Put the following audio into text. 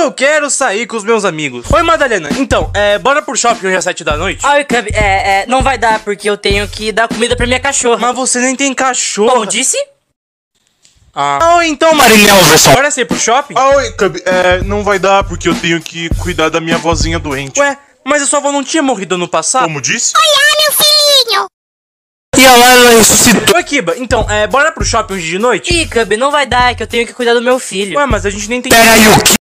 eu quero sair com os meus amigos. Oi, Madalena. Então, é, bora pro shopping hoje às 7 da noite? Oi, Cub, é, é, não vai dar porque eu tenho que dar comida pra minha cachorra. Mas você nem tem cachorro. Como disse? Ah, ah Ou então, Marília Alverson. Bora sair pro shopping? Ah, oi, Cub, é, não vai dar porque eu tenho que cuidar da minha vozinha doente. Ué, mas a sua avó não tinha morrido ano passado? Como disse? Olha meu filhinho. E a ela ressuscitou. Oi, Kiba. Então, é, bora pro shopping hoje de noite? Ih, Cub, não vai dar, é que eu tenho que cuidar do meu filho. Ué, mas a gente nem tem... Peraí, o quê?